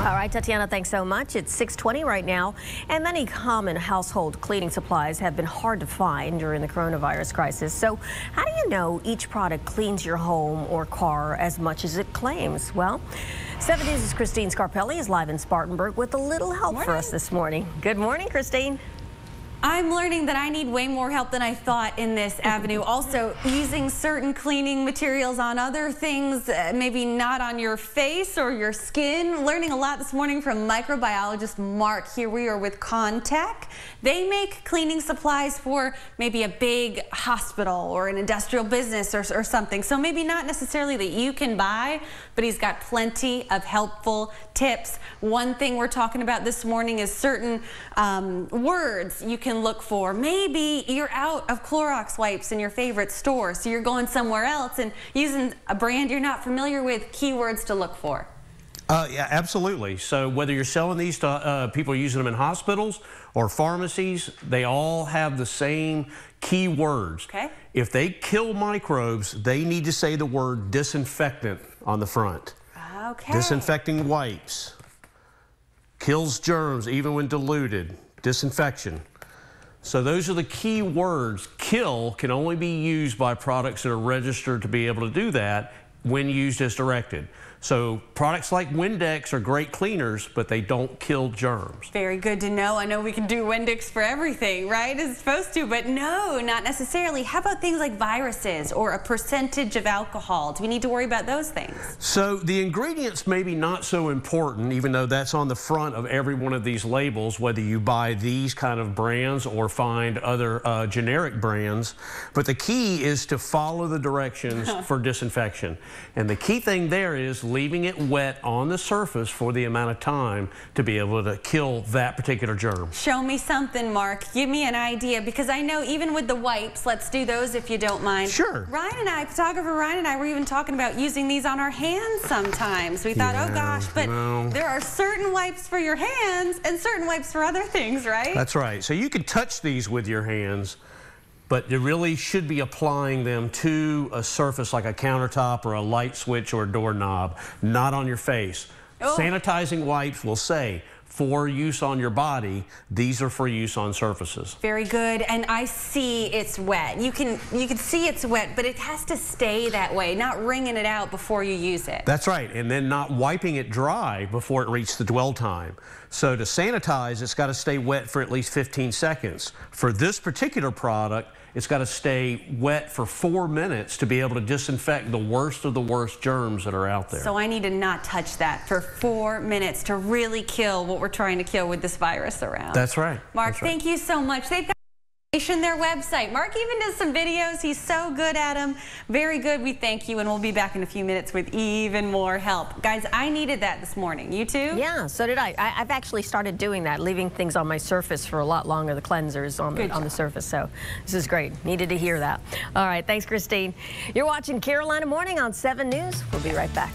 All right, Tatiana, thanks so much. It's 620 right now, and many common household cleaning supplies have been hard to find during the coronavirus crisis. So how do you know each product cleans your home or car as much as it claims? Well, 7 News' Christine Scarpelli is live in Spartanburg with a little help morning. for us this morning. Good morning, Christine. I'm learning that I need way more help than I thought in this avenue. Also, using certain cleaning materials on other things, uh, maybe not on your face or your skin. Learning a lot this morning from microbiologist Mark. Here we are with Contec. They make cleaning supplies for maybe a big hospital or an industrial business or, or something. So maybe not necessarily that you can buy, but he's got plenty of helpful tips. One thing we're talking about this morning is certain um, words you can can look for. Maybe you're out of Clorox wipes in your favorite store, so you're going somewhere else and using a brand you're not familiar with, keywords to look for. Uh, yeah, absolutely. So whether you're selling these to uh, people using them in hospitals or pharmacies, they all have the same key words. Okay. If they kill microbes, they need to say the word disinfectant on the front. Okay. Disinfecting wipes. Kills germs even when diluted. Disinfection. So those are the key words. Kill can only be used by products that are registered to be able to do that when used as directed. So products like Windex are great cleaners, but they don't kill germs. Very good to know. I know we can do Windex for everything, right? It's supposed to, but no, not necessarily. How about things like viruses or a percentage of alcohol? Do we need to worry about those things? So the ingredients may be not so important, even though that's on the front of every one of these labels, whether you buy these kind of brands or find other uh, generic brands. But the key is to follow the directions for disinfection. And the key thing there is leaving it wet on the surface for the amount of time to be able to kill that particular germ. Show me something, Mark. Give me an idea because I know even with the wipes, let's do those if you don't mind. Sure. Ryan and I, photographer Ryan and I were even talking about using these on our hands sometimes. We thought, oh gosh, but no. there are certain wipes for your hands and certain wipes for other things, right? That's right. So you can touch these with your hands, but you really should be applying them to a surface like a countertop or a light switch or a doorknob, not on your face. Oh. Sanitizing wipes will say, for use on your body, these are for use on surfaces. Very good. And I see it's wet. You can you can see it's wet, but it has to stay that way, not wringing it out before you use it. That's right, and then not wiping it dry before it reaches the dwell time. So to sanitize, it's got to stay wet for at least 15 seconds. For this particular product, it's got to stay wet for four minutes to be able to disinfect the worst of the worst germs that are out there. So I need to not touch that for four minutes to really kill what we're trying to kill with this virus around. That's right. Mark, That's right. thank you so much. They've got information their website. Mark even does some videos. He's so good at them. Very good. We thank you, and we'll be back in a few minutes with even more help. Guys, I needed that this morning. You too? Yeah, so did I. I have actually started doing that, leaving things on my surface for a lot longer, the cleansers on the, on the surface. So this is great. Needed to hear that. All right, thanks, Christine. You're watching Carolina Morning on 7 News. We'll be right back.